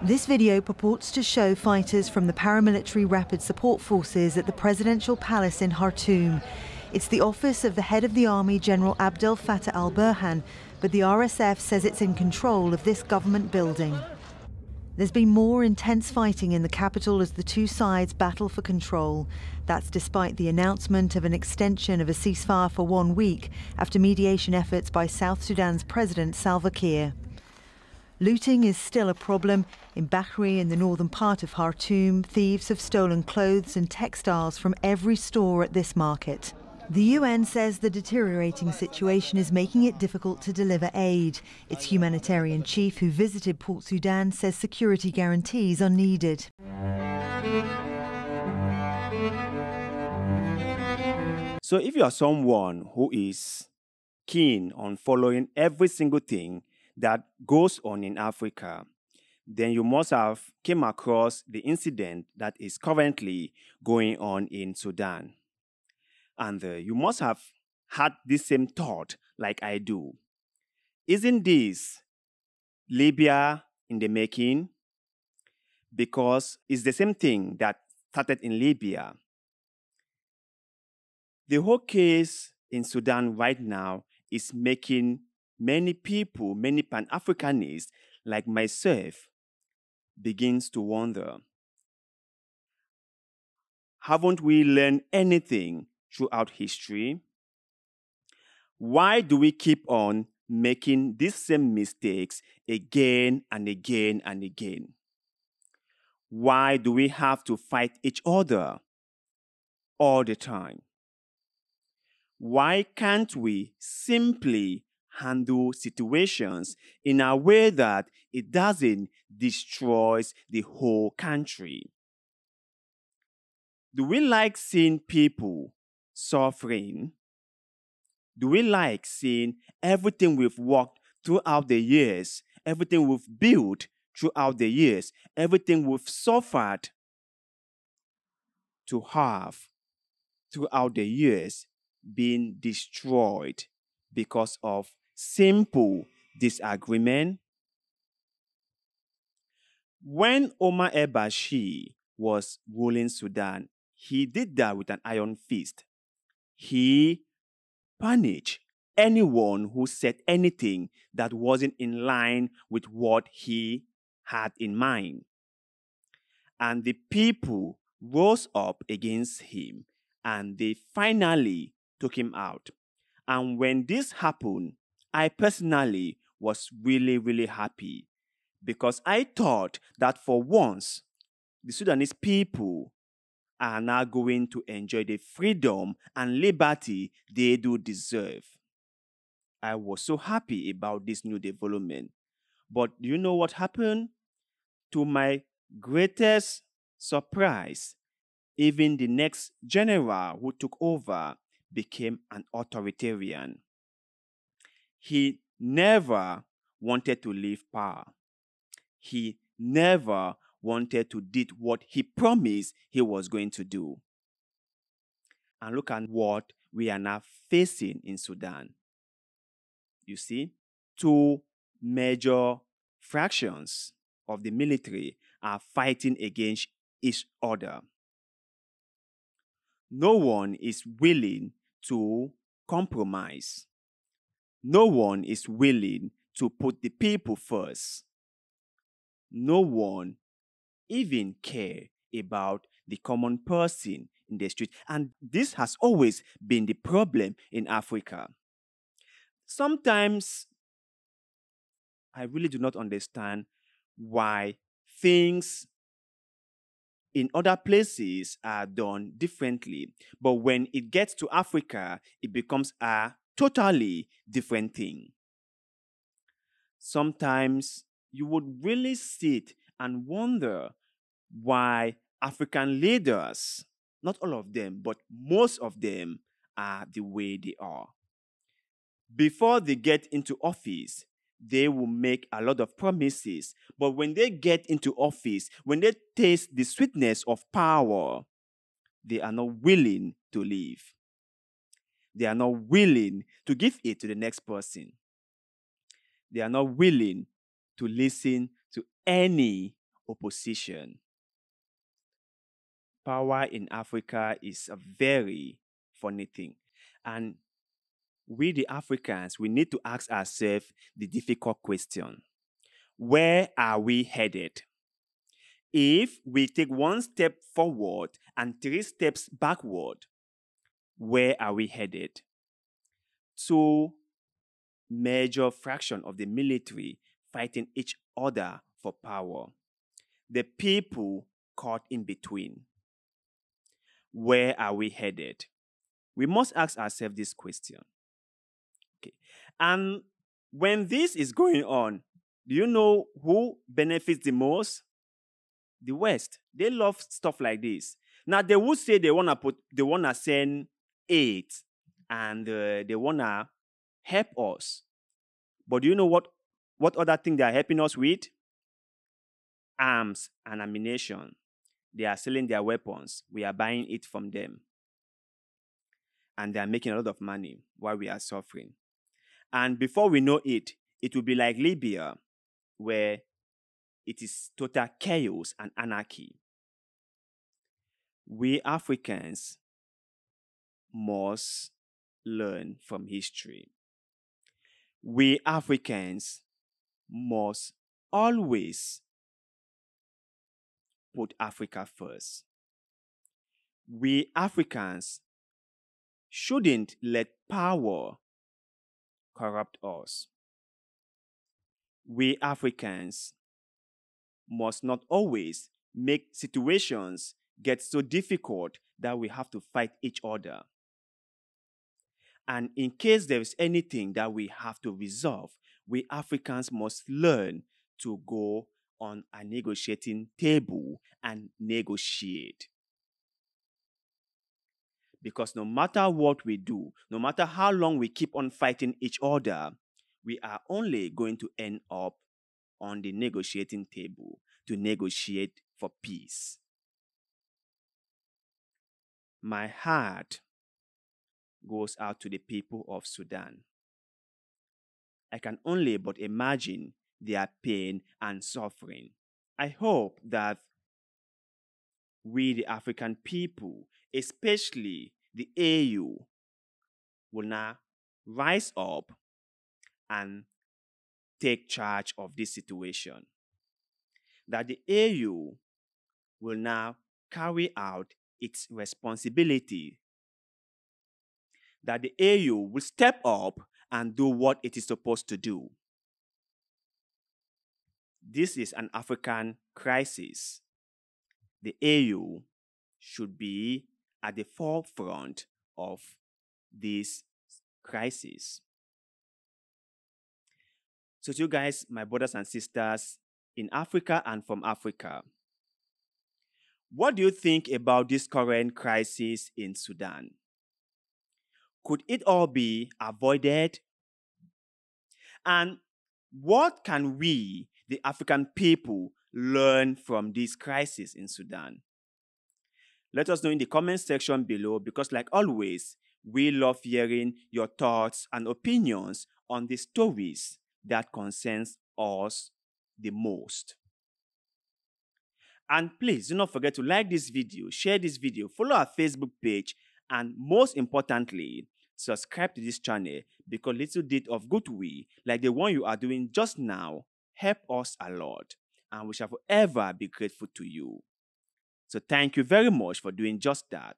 This video purports to show fighters from the paramilitary rapid support forces at the presidential palace in Khartoum. It's the office of the head of the army, General Abdel Fattah al Burhan, but the RSF says it's in control of this government building. There's been more intense fighting in the capital as the two sides battle for control. That's despite the announcement of an extension of a ceasefire for one week after mediation efforts by South Sudan's President Salva Kiir. Looting is still a problem. In Bahri, in the northern part of Khartoum, thieves have stolen clothes and textiles from every store at this market. The UN says the deteriorating situation is making it difficult to deliver aid. Its humanitarian chief, who visited Port Sudan, says security guarantees are needed. So, if you are someone who is keen on following every single thing that goes on in Africa, then you must have came across the incident that is currently going on in Sudan. And uh, you must have had this same thought like I do. Isn't this Libya in the making? Because it's the same thing that started in Libya. The whole case in Sudan right now is making many people, many Pan Africanists like myself, begins to wonder haven't we learned anything throughout history? Why do we keep on making these same mistakes again and again and again? Why do we have to fight each other all the time? Why can't we simply handle situations in a way that it doesn't destroy the whole country. Do we like seeing people suffering? Do we like seeing everything we've worked throughout the years, everything we've built throughout the years, everything we've suffered to have throughout the years being destroyed because of simple disagreement. When Omar el Bashir was ruling Sudan, he did that with an iron fist. He punished anyone who said anything that wasn't in line with what he had in mind. And the people rose up against him and they finally took him out. And when this happened, I personally was really, really happy because I thought that for once, the Sudanese people are now going to enjoy the freedom and liberty they do deserve. I was so happy about this new development. But do you know what happened? To my greatest surprise, even the next general who took over became an authoritarian. He never wanted to leave power. He never wanted to do what he promised he was going to do. And look at what we are now facing in Sudan. You see, two major fractions of the military are fighting against each other. No one is willing to compromise. No one is willing to put the people first. No one even care about the common person in the street. And this has always been the problem in Africa. Sometimes I really do not understand why things in other places are done differently. But when it gets to Africa, it becomes a totally different thing. Sometimes you would really sit and wonder why African leaders, not all of them, but most of them, are the way they are. Before they get into office, they will make a lot of promises. But when they get into office, when they taste the sweetness of power, they are not willing to leave. They are not willing to give it to the next person. They are not willing to listen to any opposition. Power in Africa is a very funny thing. And we, the Africans, we need to ask ourselves the difficult question Where are we headed? If we take one step forward and three steps backward, where are we headed? Two major fraction of the military fighting each other for power. The people caught in between. Where are we headed? We must ask ourselves this question. Okay. And when this is going on, do you know who benefits the most? The West. They love stuff like this. Now they would say they wanna put they wanna send aid and uh, they wanna help us. But do you know what what other thing they are helping us with? Arms and ammunition. They are selling their weapons. We are buying it from them. And they are making a lot of money while we are suffering. And before we know it, it will be like Libya, where it is total chaos and anarchy. We Africans must learn from history. We Africans must always put Africa first. We Africans shouldn't let power corrupt us. We Africans must not always make situations get so difficult that we have to fight each other. And in case there is anything that we have to resolve, we Africans must learn to go on a negotiating table and negotiate. Because no matter what we do, no matter how long we keep on fighting each other, we are only going to end up on the negotiating table to negotiate for peace. My heart goes out to the people of Sudan. I can only but imagine their pain and suffering. I hope that we, the African people, especially the AU, will now rise up and take charge of this situation. That the AU will now carry out its responsibility. That the AU will step up and do what it is supposed to do. This is an African crisis. The AU should be at the forefront of this crisis. So, to you guys, my brothers and sisters in Africa and from Africa, what do you think about this current crisis in Sudan? Could it all be avoided? And what can we, the African people, learn from this crisis in Sudan? Let us know in the comment section below because, like always, we love hearing your thoughts and opinions on the stories that concerns us the most. And please do not forget to like this video, share this video, follow our Facebook page, and most importantly, subscribe to this channel because little deed of goodwill like the one you are doing just now help us a lot and we shall forever be grateful to you. So thank you very much for doing just that.